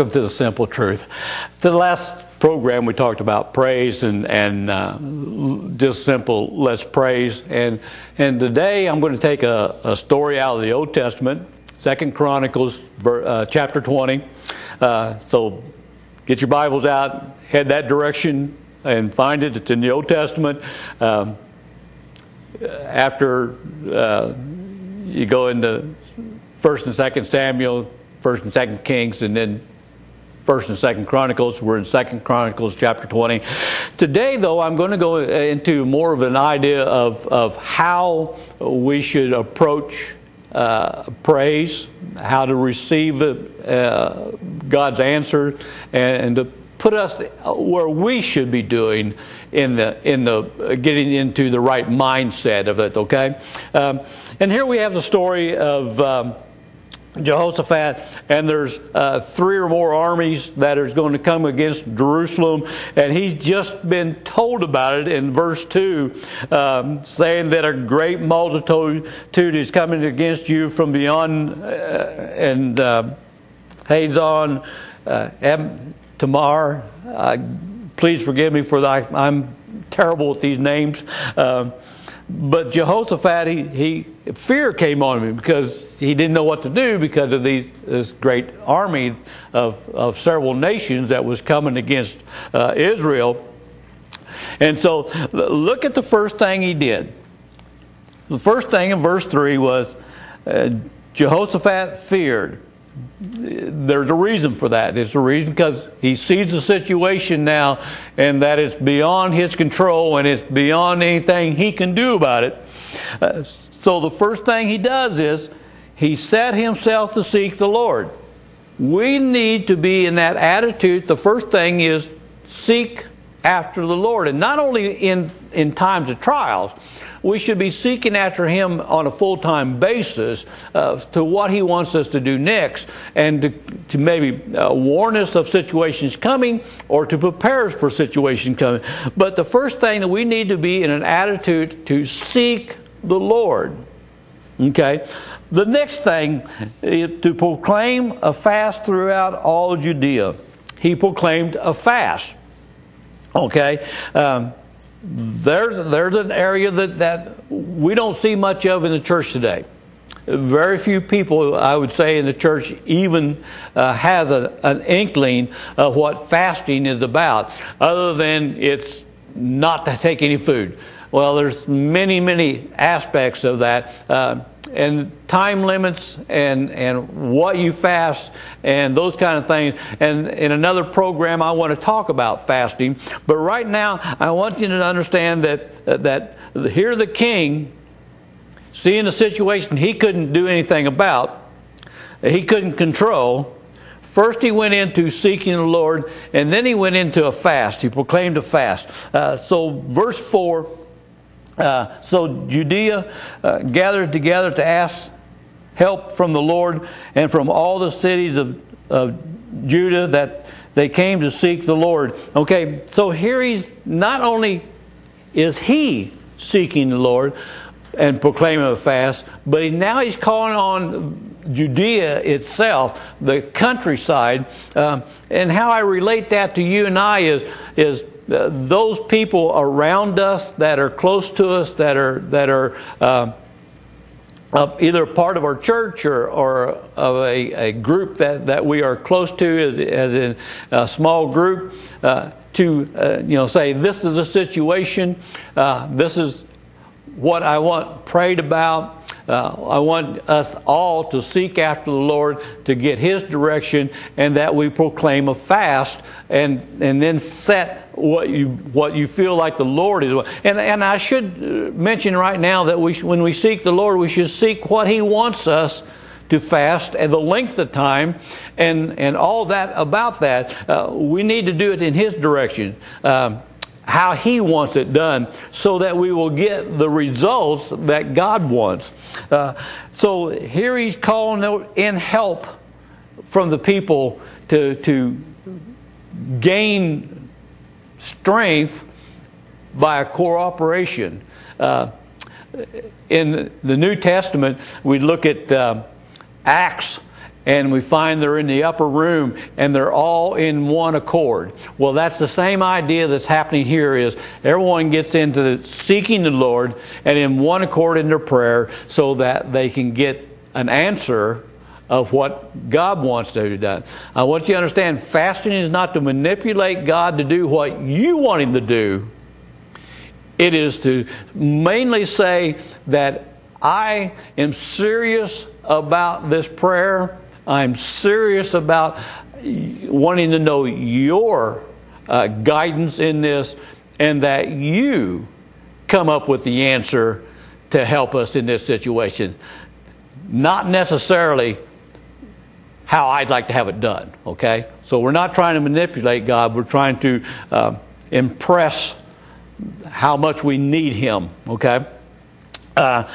To the simple truth. The last program, we talked about praise and and uh, just simple let's praise. And and today I'm going to take a, a story out of the Old Testament, Second Chronicles, uh, chapter 20. Uh, so get your Bibles out, head that direction, and find it. It's in the Old Testament. Um, after uh, you go into First and Second Samuel, First and Second Kings, and then First and Second Chronicles. We're in Second Chronicles chapter 20. Today, though, I'm going to go into more of an idea of, of how we should approach uh, praise, how to receive uh, God's answer, and, and, to put us where we should be doing in the in the getting into the right mindset of it. Okay, um, and here we have the story of. Um, Jehoshaphat, and there's uh, three or more armies that are going to come against Jerusalem, and he's just been told about it in verse 2, um, saying that a great multitude is coming against you from beyond, uh, and uh, Hazon, uh, Tamar. please forgive me for that. I'm terrible with these names. Um, but Jehoshaphat, he, he, fear came on him because he didn't know what to do because of these, this great army of, of several nations that was coming against uh, Israel. And so look at the first thing he did. The first thing in verse 3 was uh, Jehoshaphat feared there's a reason for that. It's a reason because he sees the situation now and that it's beyond his control and it's beyond anything he can do about it. Uh, so the first thing he does is he set himself to seek the Lord. We need to be in that attitude. The first thing is seek after the Lord. And not only in, in times of trials, we should be seeking after Him on a full time basis uh, to what He wants us to do next and to, to maybe uh, warn us of situations coming or to prepare us for situations coming. But the first thing that we need to be in an attitude to seek the Lord. Okay? The next thing is to proclaim a fast throughout all Judea. He proclaimed a fast. Okay? Um, there's, there's an area that, that we don't see much of in the church today. Very few people, I would say, in the church even uh, has a, an inkling of what fasting is about, other than it's not to take any food. Well, there's many, many aspects of that. Uh, and time limits and, and what you fast and those kind of things. And in another program, I want to talk about fasting. But right now, I want you to understand that, that here the king, seeing the situation he couldn't do anything about, he couldn't control. First, he went into seeking the Lord, and then he went into a fast. He proclaimed a fast. Uh, so, verse 4 uh, so Judea uh, gathered together to ask help from the Lord and from all the cities of, of Judah that they came to seek the Lord. Okay, so here he's not only is he seeking the Lord and proclaiming a fast, but he, now he's calling on Judea itself, the countryside. Um, and how I relate that to you and I is, is those people around us that are close to us, that are that are uh, uh, either part of our church or, or of a, a, group that, that we are close to, as, as in a small group, uh, to uh, you know say this is the situation, uh, this is what I want prayed about. Uh, I want us all to seek after the Lord to get His direction, and that we proclaim a fast, and and then set what you what you feel like the Lord is. And and I should uh, mention right now that we when we seek the Lord, we should seek what He wants us to fast and the length of time and and all that about that. Uh, we need to do it in His direction. Um, how He wants it done so that we will get the results that God wants. Uh, so here He's calling in help from the people to, to gain strength by a cooperation. Uh, in the New Testament, we look at uh, Acts and we find they're in the upper room and they're all in one accord. Well, that's the same idea that's happening here is everyone gets into seeking the Lord and in one accord in their prayer so that they can get an answer of what God wants to do done. I want you to understand fasting is not to manipulate God to do what you want him to do. It is to mainly say that I am serious about this prayer I'm serious about wanting to know your uh, guidance in this and that you come up with the answer to help us in this situation. Not necessarily how I'd like to have it done, okay? So we're not trying to manipulate God, we're trying to uh, impress how much we need Him, okay? Uh,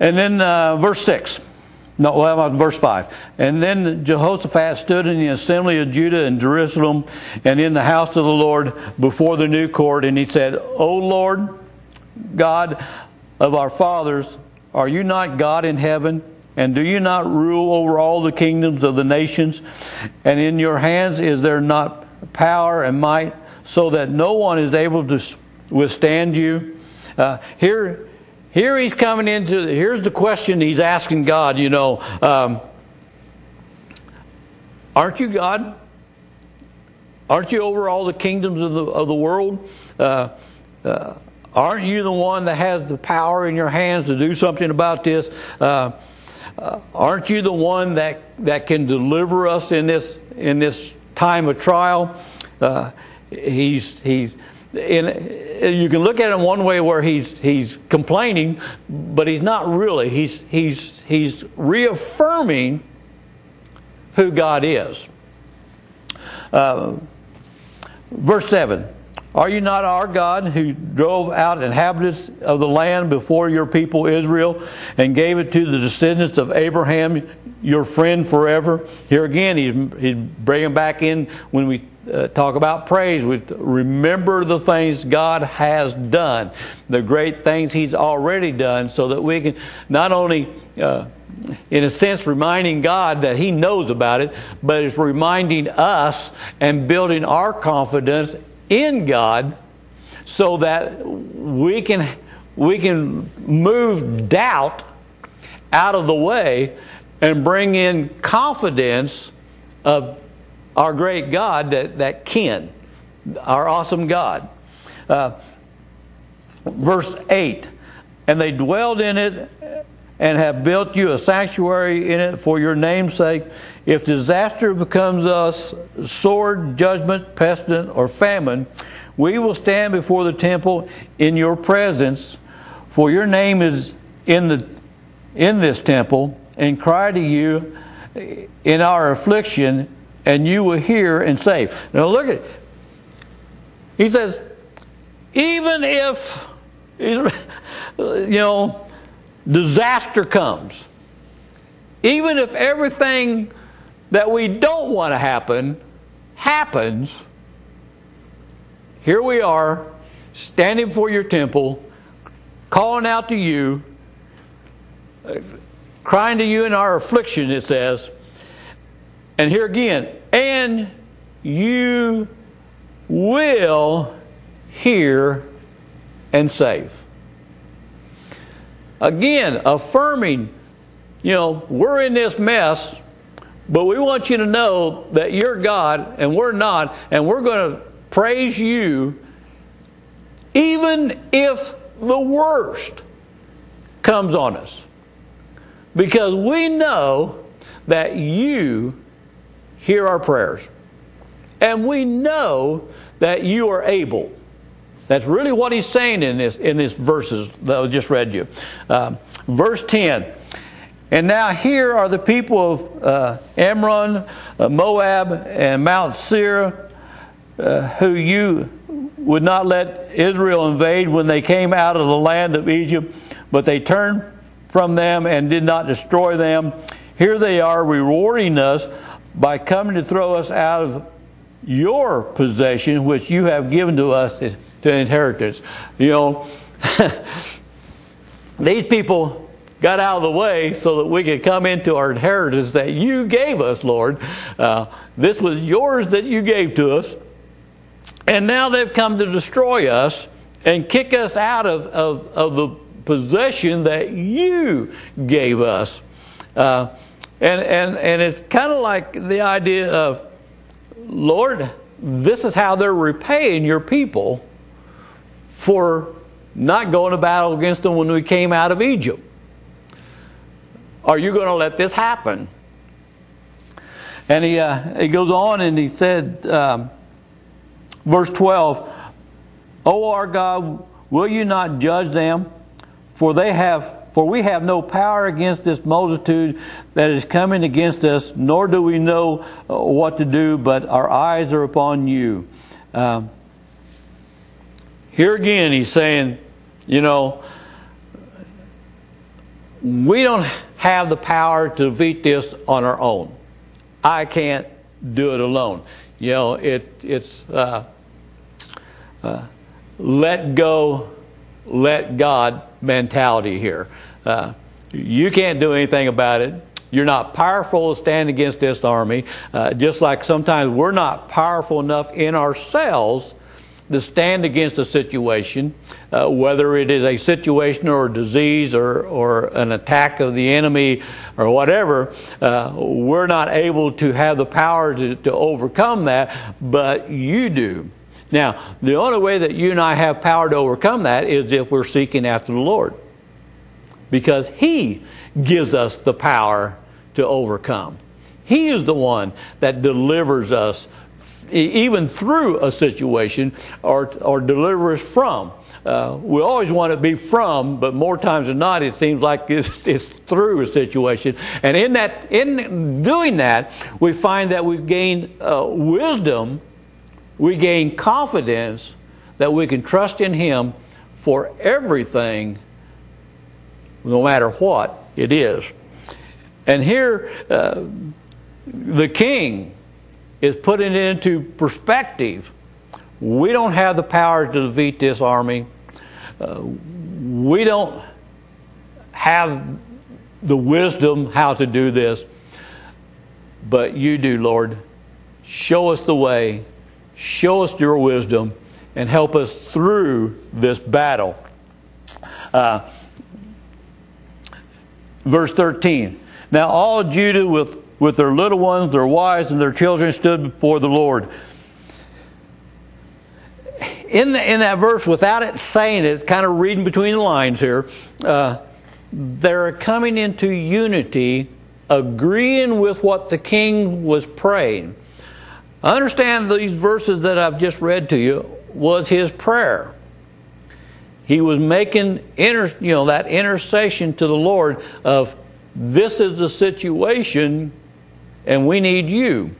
and then uh, verse 6. No, well, verse 5. And then Jehoshaphat stood in the assembly of Judah and Jerusalem and in the house of the Lord before the new court, and he said, O Lord, God of our fathers, are you not God in heaven? And do you not rule over all the kingdoms of the nations? And in your hands is there not power and might, so that no one is able to withstand you? Uh, here, here he's coming into, here's the question he's asking God, you know, um, aren't you God? Aren't you over all the kingdoms of the, of the world? Uh, uh, aren't you the one that has the power in your hands to do something about this? Uh, uh aren't you the one that, that can deliver us in this, in this time of trial? Uh, he's, he's, in, you can look at it one way where he's, he's complaining, but he's not really. He's, he's, he's reaffirming who God is. Uh, verse 7 Are you not our God who drove out inhabitants of the land before your people Israel and gave it to the descendants of Abraham, your friend forever? Here again, he's, he's bringing back in when we uh, talk about praise, we remember the things God has done, the great things He's already done, so that we can not only, uh, in a sense, reminding God that He knows about it, but it's reminding us and building our confidence in God so that we can, we can move doubt out of the way and bring in confidence of our great God that, that can, our awesome God. Uh, verse 8 And they dwelled in it and have built you a sanctuary in it for your name's sake. If disaster becomes us, sword, judgment, pestilence, or famine, we will stand before the temple in your presence, for your name is in the in this temple, and cry to you in our affliction, and you will hear and save. Now look at it. He says, even if, you know, disaster comes, even if everything that we don't want to happen happens, here we are standing before your temple, calling out to you, crying to you in our affliction, it says. And here again, and you will hear and save. Again, affirming, you know, we're in this mess, but we want you to know that you're God and we're not, and we're going to praise you even if the worst comes on us. Because we know that you hear our prayers. And we know that you are able. That's really what he's saying in this in these verses that I just read you. Uh, verse 10. And now here are the people of uh, Ammon, uh, Moab, and Mount Seir, uh, who you would not let Israel invade when they came out of the land of Egypt, but they turned from them and did not destroy them. Here they are rewarding us by coming to throw us out of your possession, which you have given to us to inheritance. You know, these people got out of the way so that we could come into our inheritance that you gave us, Lord. Uh, this was yours that you gave to us. And now they've come to destroy us and kick us out of, of, of the possession that you gave us. Uh, and, and, and it's kind of like the idea of, Lord, this is how they're repaying your people for not going to battle against them when we came out of Egypt. Are you going to let this happen? And he, uh, he goes on and he said, um, verse 12, O our God, will you not judge them? For they have for we have no power against this multitude that is coming against us, nor do we know uh, what to do, but our eyes are upon you. Um, here again, he's saying, you know, we don't have the power to defeat this on our own. I can't do it alone. You know, it, it's uh, uh, let go, let God mentality here. Uh, you can't do anything about it. You're not powerful to stand against this army. Uh, just like sometimes we're not powerful enough in ourselves to stand against a situation, uh, whether it is a situation or a disease or, or an attack of the enemy or whatever, uh, we're not able to have the power to, to overcome that, but you do. Now, the only way that you and I have power to overcome that is if we're seeking after the Lord. Because He gives us the power to overcome. He is the one that delivers us even through a situation or, or deliver us from. Uh, we always want to be from, but more times than not, it seems like it's, it's, through a situation. And in that, in doing that, we find that we gain uh, wisdom, we gain confidence that we can trust in Him for everything, no matter what it is. And here, uh, the king is putting it into perspective. We don't have the power to defeat this army. Uh, we don't have the wisdom how to do this, but you do, Lord. Show us the way, show us your wisdom, and help us through this battle. Uh, verse 13. Now, all Judah with with their little ones, their wives, and their children stood before the Lord. In, the, in that verse, without it saying it, kind of reading between the lines here, uh, they're coming into unity, agreeing with what the king was praying. Understand these verses that I've just read to you was his prayer. He was making inter, you know that intercession to the Lord of this is the situation and we need you.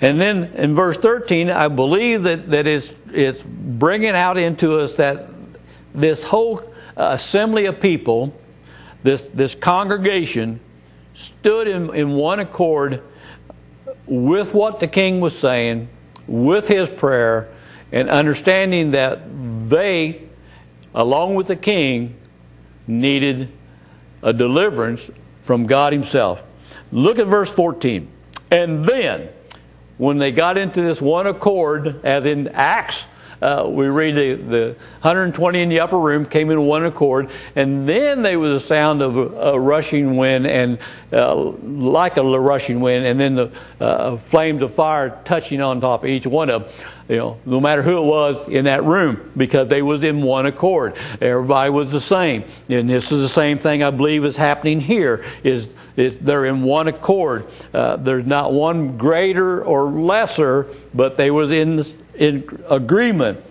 And then in verse 13, I believe that, that it's, it's bringing out into us that this whole assembly of people, this, this congregation, stood in, in one accord with what the king was saying, with his prayer, and understanding that they, along with the king, needed a deliverance from God Himself. Look at verse 14. And then, when they got into this one accord, as in Acts, uh, we read the, the 120 in the upper room came in one accord, and then there was a sound of a, a rushing wind, and uh, like a rushing wind, and then the uh, flames of fire touching on top of each one of them you know, no matter who it was in that room, because they was in one accord. Everybody was the same. And this is the same thing I believe is happening here, is, is they're in one accord. Uh, there's not one greater or lesser, but they was in, in agreement.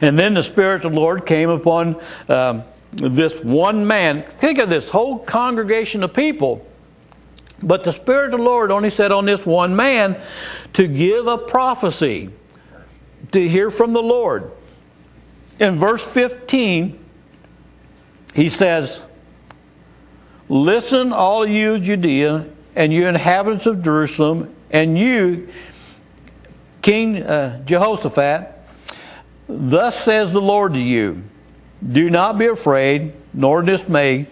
And then the Spirit of the Lord came upon um, this one man. Think of this whole congregation of people. But the Spirit of the Lord only said on this one man to give a prophecy to hear from the Lord. In verse 15, he says, Listen, all you of Judea, and you inhabitants of Jerusalem, and you, King uh, Jehoshaphat, thus says the Lord to you Do not be afraid, nor dismay,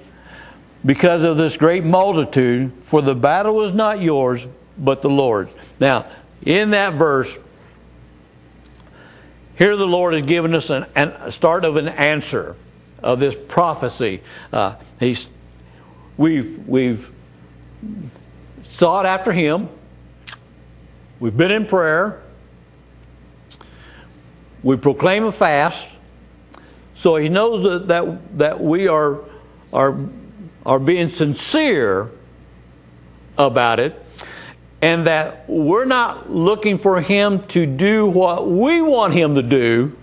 because of this great multitude, for the battle is not yours, but the Lord's. Now, in that verse, here the Lord has given us an, an, a start of an answer of this prophecy. Uh, he's, we've, we've sought after Him. We've been in prayer. We proclaim a fast. So He knows that, that, that we are, are, are being sincere about it and that we're not looking for Him to do what we want Him to do,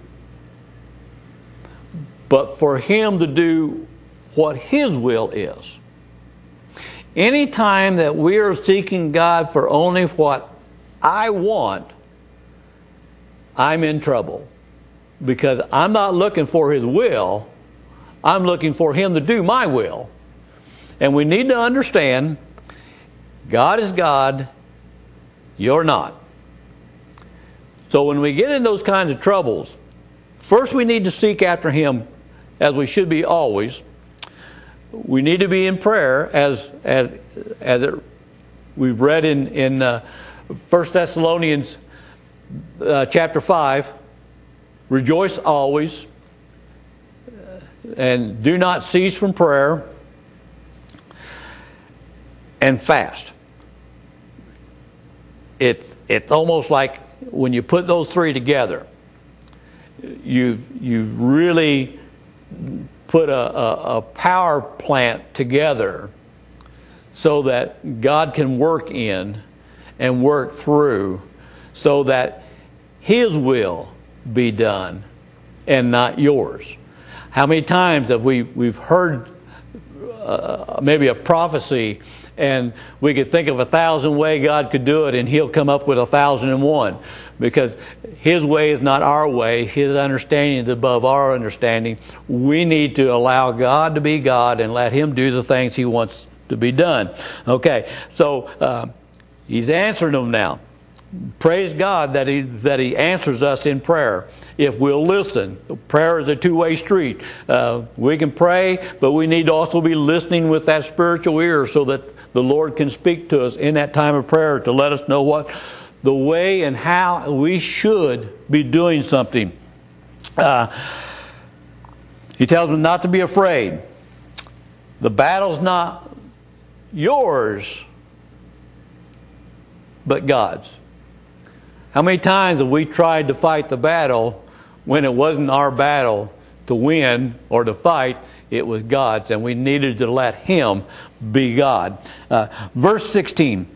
but for Him to do what His will is. Anytime that we are seeking God for only what I want, I'm in trouble because I'm not looking for His will, I'm looking for Him to do my will. And we need to understand God is God you're not. So when we get in those kinds of troubles, first we need to seek after Him as we should be always. We need to be in prayer as as as it, we've read in in uh, 1 Thessalonians uh, chapter 5 rejoice always and do not cease from prayer and fast. It's it's almost like when you put those three together, you you really put a, a, a power plant together so that God can work in and work through so that His will be done and not yours. How many times have we we've heard uh, maybe a prophecy and we could think of a thousand ways God could do it, and He'll come up with a thousand and one. Because His way is not our way, His understanding is above our understanding. We need to allow God to be God and let Him do the things He wants to be done. Okay, so uh, He's answering them now. Praise God that He that He answers us in prayer if we'll listen. Prayer is a two way street. Uh, we can pray, but we need to also be listening with that spiritual ear so that the Lord can speak to us in that time of prayer to let us know what the way and how we should be doing something. Uh, he tells them not to be afraid. The battle's not yours, but God's. How many times have we tried to fight the battle when it wasn't our battle to win or to fight? It was God's, and we needed to let Him be God. Uh, verse 16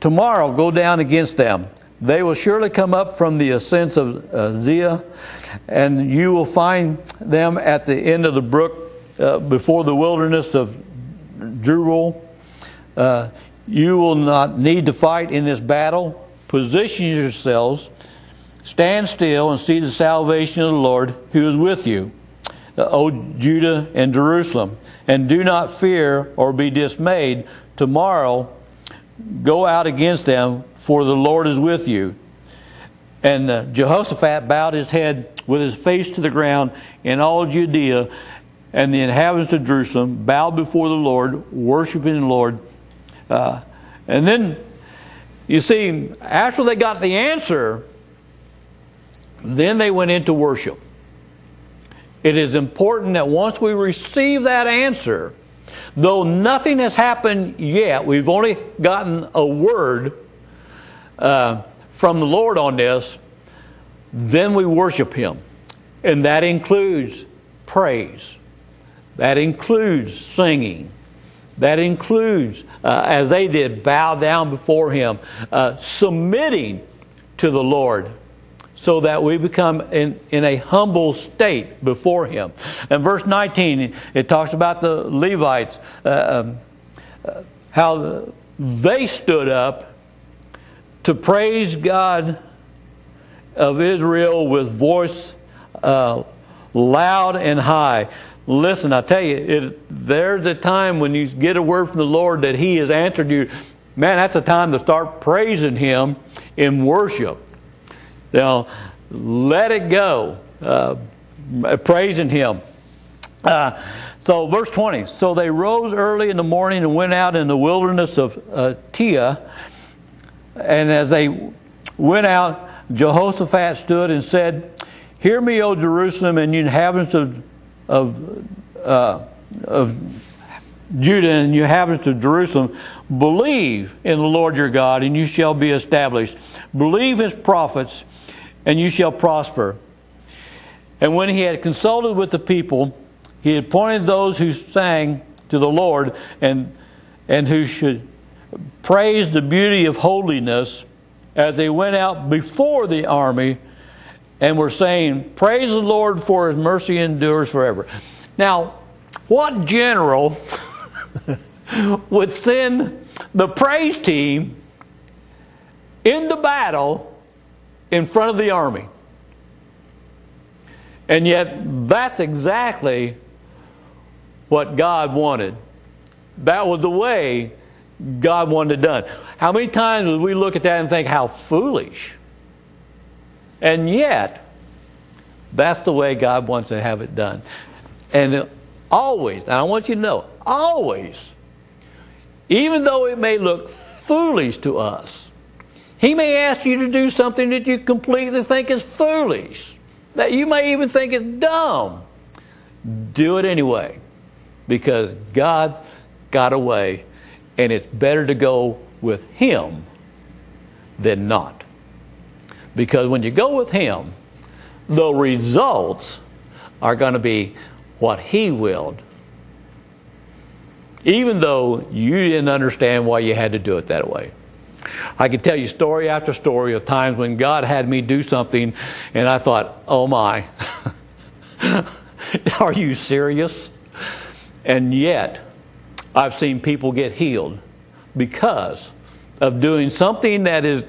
Tomorrow go down against them. They will surely come up from the ascents of uh, Ziah, and you will find them at the end of the brook uh, before the wilderness of Jeruel. Uh, you will not need to fight in this battle. Position yourselves, stand still, and see the salvation of the Lord who is with you. O Judah and Jerusalem. And do not fear or be dismayed. Tomorrow go out against them, for the Lord is with you. And uh, Jehoshaphat bowed his head with his face to the ground, and all Judea and the inhabitants of Jerusalem bowed before the Lord, worshiping the Lord. Uh, and then, you see, after they got the answer, then they went into worship. It is important that once we receive that answer, though nothing has happened yet, we've only gotten a word uh, from the Lord on this, then we worship Him. And that includes praise, that includes singing. That includes, uh, as they did, bow down before Him, uh, submitting to the Lord so that we become in, in a humble state before Him. And verse 19, it talks about the Levites, uh, um, uh, how they stood up to praise God of Israel with voice uh, loud and high. Listen, I tell you, it, there's a time when you get a word from the Lord that He has answered you. Man, that's a time to start praising Him in worship. Now, let it go, uh, praising Him. Uh, so, verse 20. So they rose early in the morning and went out in the wilderness of uh, Teah. And as they went out, Jehoshaphat stood and said, Hear me, O Jerusalem, and you inhabitants of, of, uh, of Judah and you inhabitants of Jerusalem. Believe in the Lord your God, and you shall be established. Believe his prophets, and you shall prosper. And when he had consulted with the people, he appointed those who sang to the Lord and, and who should praise the beauty of holiness as they went out before the army and were saying, Praise the Lord for his mercy endures forever. Now, what general would send the praise team into battle in front of the army? And yet, that's exactly what God wanted. That was the way God wanted it done. How many times would we look at that and think, how foolish? And yet, that's the way God wants to have it done. And always, and I want you to know, always, even though it may look foolish to us, He may ask you to do something that you completely think is foolish, that you may even think is dumb. Do it anyway because God's got a way, and it's better to go with Him than not. Because when you go with Him, the results are going to be what He willed, even though you didn't understand why you had to do it that way. I can tell you story after story of times when God had me do something and I thought, oh my, are you serious? And yet, I've seen people get healed because of doing something that is,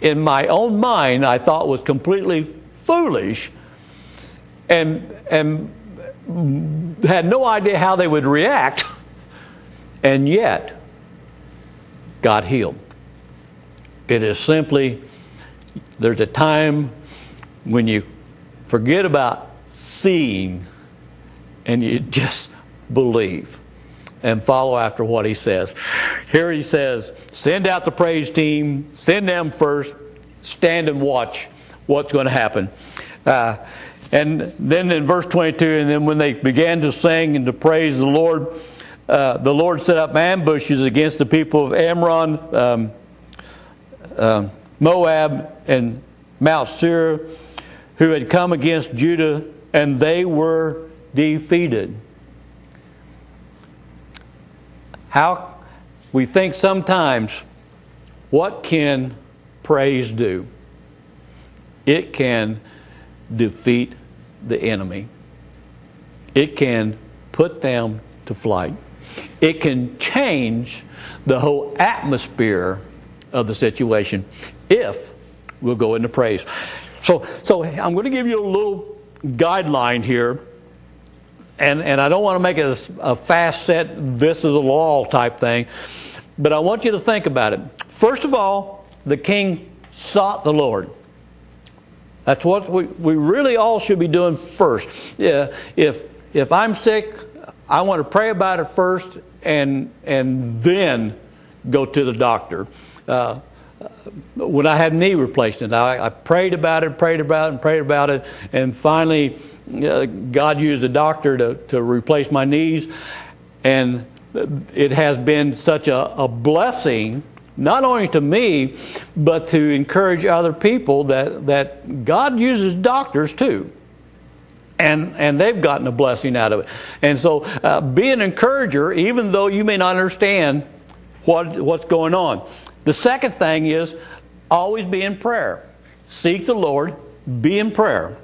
in my own mind, I thought was completely foolish and, and had no idea how they would react, and yet got healed. It is simply, there's a time when you forget about seeing and you just believe and follow after what he says. Here he says, send out the praise team, send them first, stand and watch what's going to happen. Uh, and then in verse 22, and then when they began to sing and to praise the Lord, uh, the Lord set up ambushes against the people of Ammon, um, uh, Moab, and Mount Seir, who had come against Judah, and they were defeated. How we think sometimes, what can praise do? It can defeat the enemy. It can put them to flight. It can change the whole atmosphere of the situation if we'll go into praise. So, so I'm going to give you a little guideline here and, and I don't want to make it a, a fast set, this is a law type thing, but I want you to think about it. First of all, the king sought the Lord. That's what we, we really all should be doing first. Yeah, if, if I'm sick, I want to pray about it first and, and then go to the doctor. Uh, when I had knee replacement, I, I prayed about it, prayed about it, and prayed about it, and finally uh, God used a doctor to, to replace my knees, and it has been such a, a blessing, not only to me, but to encourage other people that, that God uses doctors too. And, and they've gotten a blessing out of it. And so uh, be an encourager, even though you may not understand what, what's going on. The second thing is always be in prayer. Seek the Lord, be in prayer.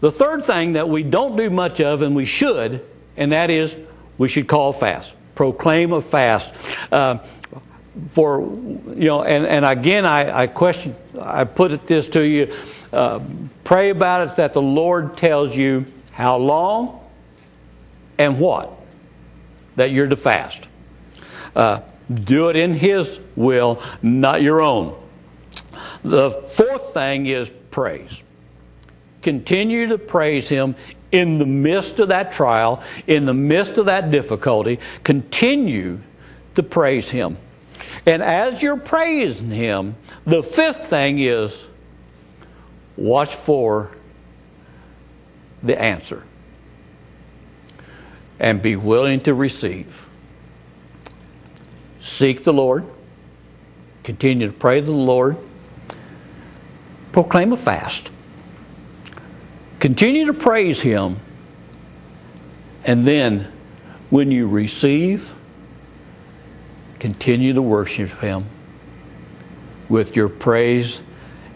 The third thing that we don't do much of, and we should, and that is we should call fast, proclaim a fast. Uh, for you know, and, and again, I, I question, I put it this to you: uh, pray about it that the Lord tells you how long and what that you're to fast. Uh, do it in His will, not your own. The fourth thing is praise continue to praise Him in the midst of that trial, in the midst of that difficulty, continue to praise Him. And as you're praising Him, the fifth thing is watch for the answer and be willing to receive. Seek the Lord, continue to pray to the Lord, proclaim a fast, continue to praise Him, and then when you receive, continue to worship Him with your praise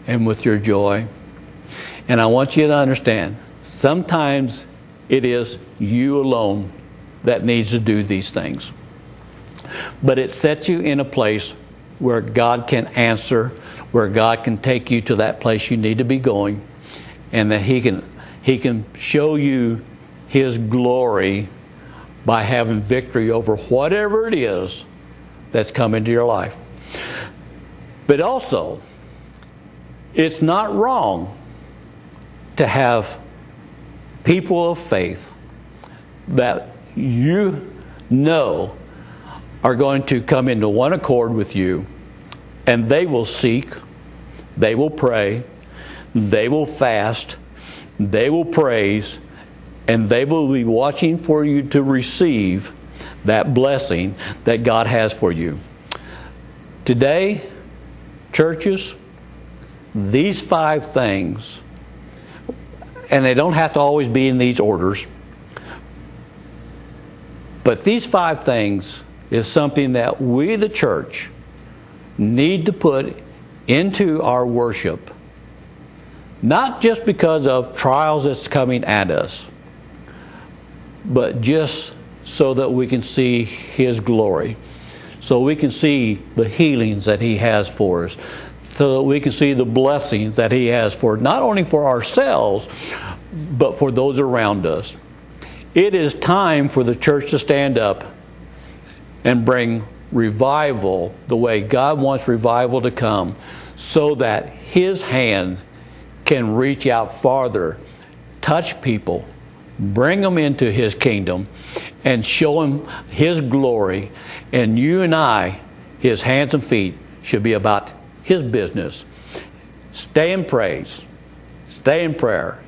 and with your joy. And I want you to understand sometimes it is you alone that needs to do these things. But it sets you in a place where God can answer, where God can take you to that place you need to be going, and that He can, he can show you His glory by having victory over whatever it is that's come into your life. But also, it's not wrong to have people of faith that you know are going to come into one accord with you, and they will seek, they will pray, they will fast, they will praise, and they will be watching for you to receive that blessing that God has for you. Today, churches, these five things, and they don't have to always be in these orders but these five things is something that we, the church, need to put into our worship, not just because of trials that's coming at us, but just so that we can see His glory, so we can see the healings that He has for us, so that we can see the blessings that He has for not only for ourselves, but for those around us. It is time for the church to stand up and bring revival the way God wants revival to come so that His hand can reach out farther, touch people, bring them into His kingdom, and show them His glory. And you and I, His hands and feet, should be about His business. Stay in praise, stay in prayer,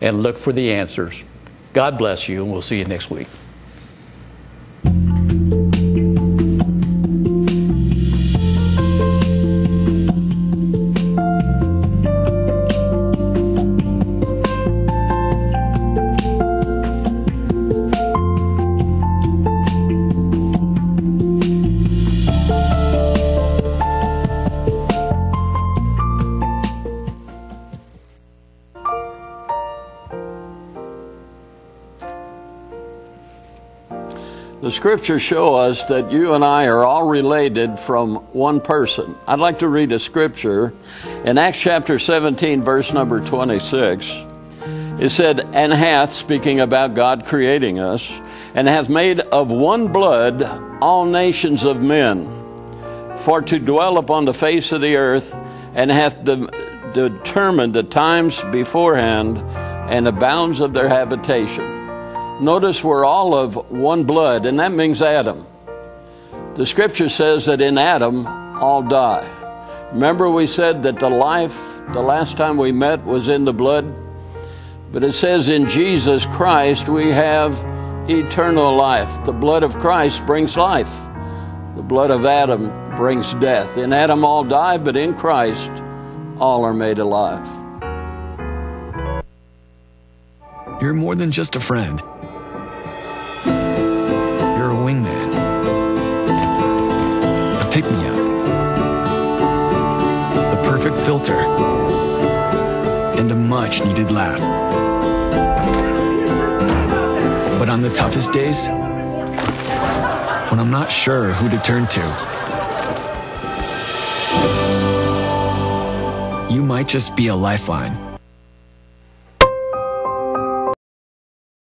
and look for the answers. God bless you, and we'll see you next week. The scriptures show us that you and I are all related from one person. I'd like to read a scripture in Acts chapter 17, verse number 26. It said, And hath, speaking about God creating us, and hath made of one blood all nations of men, for to dwell upon the face of the earth, and hath de- determined the times beforehand and the bounds of their habitation Notice we're all of one blood, and that means Adam. The scripture says that in Adam, all die. Remember, we said that the life, the last time we met, was in the blood? But it says in Jesus Christ, we have eternal life. The blood of Christ brings life, the blood of Adam brings death. In Adam, all die, but in Christ, all are made alive. You're more than just a friend filter, and a much needed laugh. But on the toughest days, when I'm not sure who to turn to, you might just be a lifeline